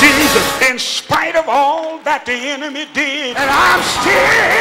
Jesus in spite of all that the enemy did. And I'm still